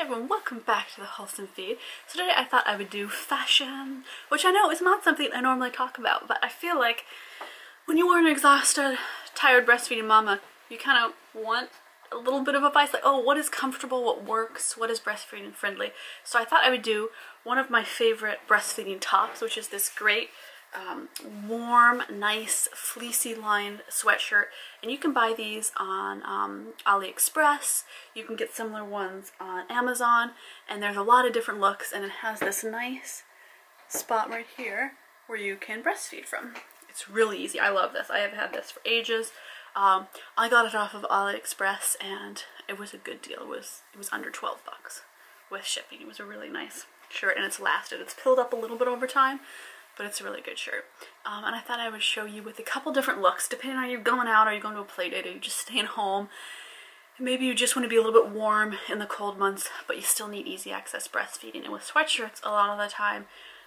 everyone, welcome back to the Wholesome Feed. So today I thought I would do fashion, which I know is not something I normally talk about, but I feel like when you are an exhausted, tired breastfeeding mama, you kind of want a little bit of advice, like, oh, what is comfortable, what works, what is breastfeeding friendly. So I thought I would do one of my favorite breastfeeding tops, which is this great um, warm, nice, fleecy lined sweatshirt. And you can buy these on um, AliExpress. You can get similar ones on Amazon. And there's a lot of different looks. And it has this nice spot right here where you can breastfeed from. It's really easy. I love this. I have had this for ages. Um, I got it off of AliExpress and it was a good deal. It was, it was under 12 bucks with shipping. It was a really nice shirt and it's lasted. It's pilled up a little bit over time, but it's a really good shirt. Um, and I thought I would show you with a couple different looks, depending on you're going out, or you going to a play date, or you just staying home. Maybe you just want to be a little bit warm in the cold months, but you still need easy access breastfeeding. And with sweatshirts, a lot of the time,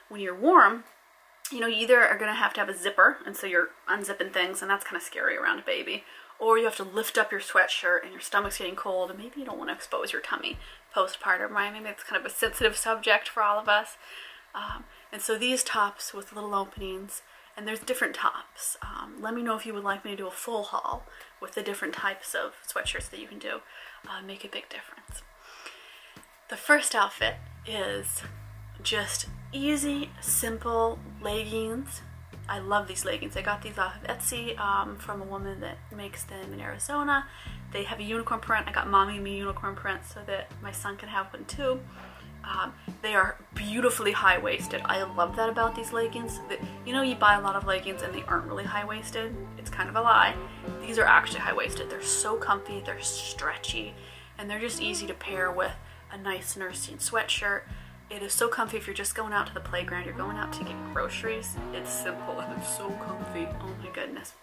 when you're warm, you know, you either are going to have to have a zipper, and so you're unzipping things, and that's kind of scary around a baby, or you have to lift up your sweatshirt and your stomach's getting cold, and maybe you don't want to expose your tummy postpartum, right? Maybe it's kind of a sensitive subject for all of us. Um, and so these tops with little openings, and there's different tops. Um, let me know if you would like me to do a full haul with the different types of sweatshirts that you can do. Uh, make a big difference. The first outfit is just easy, simple leggings. I love these leggings. I got these off of Etsy um, from a woman that makes them in Arizona. They have a unicorn print. I got mommy me unicorn print so that my son can have one too. Um, they are beautifully high-waisted. I love that about these leggings. You know you buy a lot of leggings and they aren't really high-waisted? It's kind of a lie. These are actually high-waisted. They're so comfy, they're stretchy, and they're just easy to pair with a nice nursing sweatshirt. It is so comfy if you're just going out to the playground, you're going out to get groceries. It's simple and it's so comfy. Oh my goodness.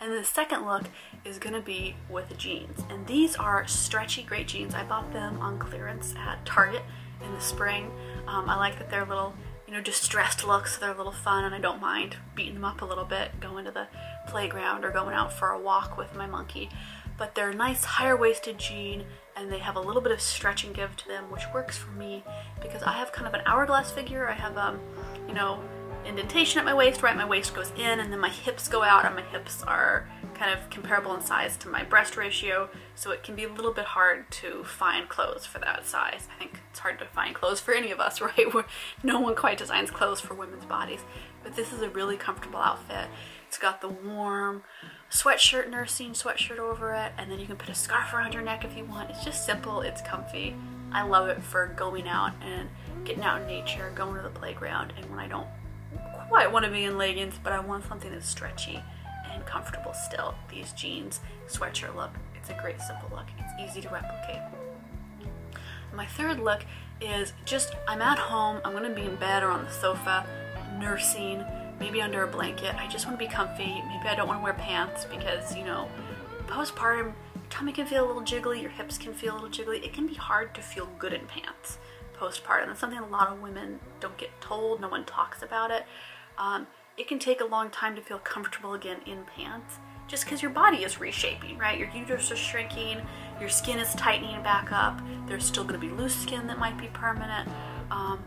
And the second look is gonna be with jeans. And these are stretchy great jeans. I bought them on clearance at Target in the spring. Um, I like that they're little, you know, distressed looks, so they're a little fun and I don't mind beating them up a little bit, going to the playground or going out for a walk with my monkey. But they're a nice higher waisted jean and they have a little bit of stretch and give to them, which works for me because I have kind of an hourglass figure. I have, um, you know, indentation at my waist, right? My waist goes in and then my hips go out and my hips are kind of comparable in size to my breast ratio. So it can be a little bit hard to find clothes for that size. I think it's hard to find clothes for any of us, right? No one quite designs clothes for women's bodies. But this is a really comfortable outfit. It's got the warm sweatshirt, nursing sweatshirt over it, and then you can put a scarf around your neck if you want. It's just simple, it's comfy. I love it for going out and getting out in nature, going to the playground, and when I don't quite want to be in leggings, but I want something that's stretchy and comfortable still. These jeans, sweatshirt look, it's a great simple look. It's easy to replicate. My third look is just, I'm at home, I'm gonna be in bed or on the sofa, nursing, maybe under a blanket. I just wanna be comfy. Maybe I don't wanna wear pants because, you know, postpartum, your tummy can feel a little jiggly, your hips can feel a little jiggly. It can be hard to feel good in pants postpartum. That's something a lot of women don't get told, no one talks about it. Um, it can take a long time to feel comfortable again in pants just because your body is reshaping, right? Your uterus is shrinking, your skin is tightening back up, there's still going to be loose skin that might be permanent. Um,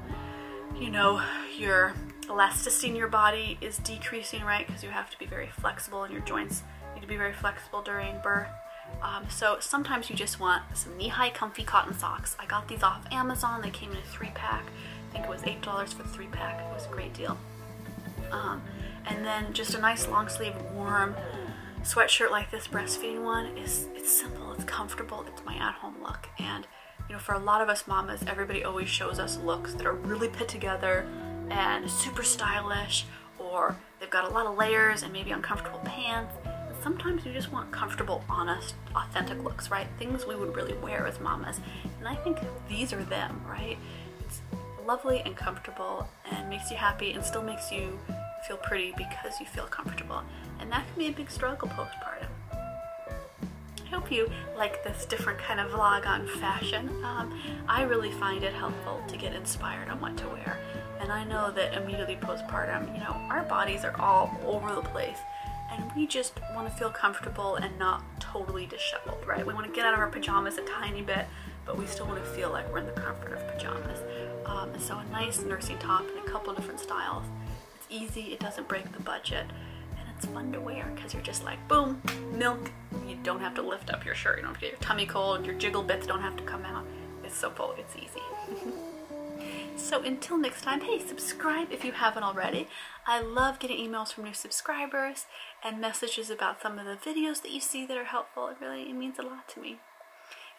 you know, your elasticity in your body is decreasing, right? Because you have to be very flexible and your joints need to be very flexible during birth. Um, so sometimes you just want some knee-high comfy cotton socks. I got these off Amazon. They came in a three-pack. I think it was $8 for the three-pack. It was a great deal. Um, and then just a nice long sleeve warm sweatshirt like this breastfeeding one is it's simple, it's comfortable, it's my at-home look. And you know, for a lot of us mamas, everybody always shows us looks that are really put together and super stylish or they've got a lot of layers and maybe uncomfortable pants. And sometimes we just want comfortable, honest, authentic looks, right? Things we would really wear as mamas. And I think these are them, right? It's lovely and comfortable and makes you happy and still makes you feel pretty because you feel comfortable. And that can be a big struggle postpartum. I hope you like this different kind of vlog on fashion. Um, I really find it helpful to get inspired on what to wear. And I know that immediately postpartum, you know, our bodies are all over the place and we just want to feel comfortable and not totally disheveled, right? We want to get out of our pajamas a tiny bit, but we still want to feel like we're in the comfort of pajamas. Um, and so a nice nursing top in a couple different styles. Easy, it doesn't break the budget, and it's fun to wear because you're just like, boom, milk. You don't have to lift up your shirt, you don't have to get your tummy cold, your jiggle bits don't have to come out. It's so full, it's easy. So until next time, hey, subscribe if you haven't already. I love getting emails from new subscribers and messages about some of the videos that you see that are helpful. It really it means a lot to me.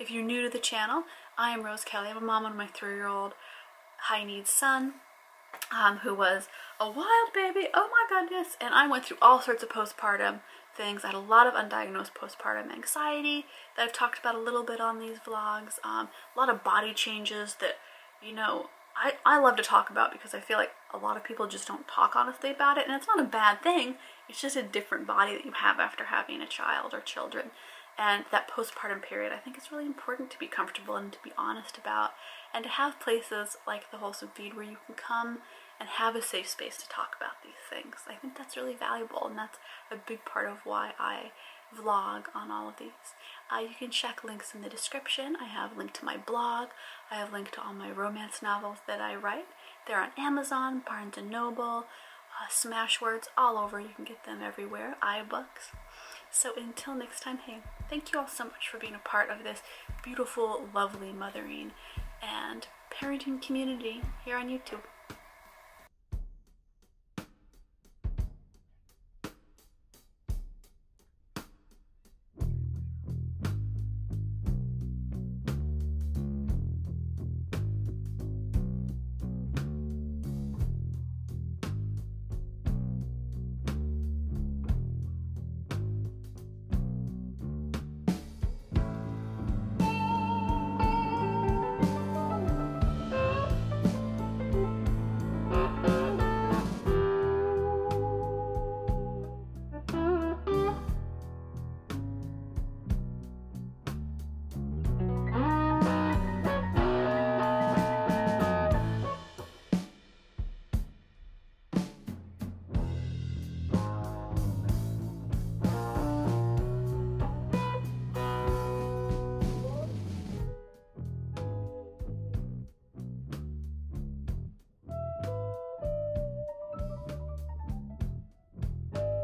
If you're new to the channel, I am Rose Kelly. I'm a mom of my three-year-old high needs son um, who was a wild baby. Oh my goodness. And I went through all sorts of postpartum things. I had a lot of undiagnosed postpartum anxiety that I've talked about a little bit on these vlogs. Um, a lot of body changes that, you know, I, I love to talk about because I feel like a lot of people just don't talk honestly about it and it's not a bad thing. It's just a different body that you have after having a child or children. And that postpartum period, I think it's really important to be comfortable and to be honest about and to have places like the Wholesome Feed where you can come and have a safe space to talk about these things. I think that's really valuable and that's a big part of why I vlog on all of these. Uh, you can check links in the description. I have a link to my blog. I have a link to all my romance novels that I write. They're on Amazon, Barnes & Noble, uh, Smashwords, all over. You can get them everywhere, iBooks. So until next time, hey, thank you all so much for being a part of this beautiful, lovely mothering and parenting community here on YouTube.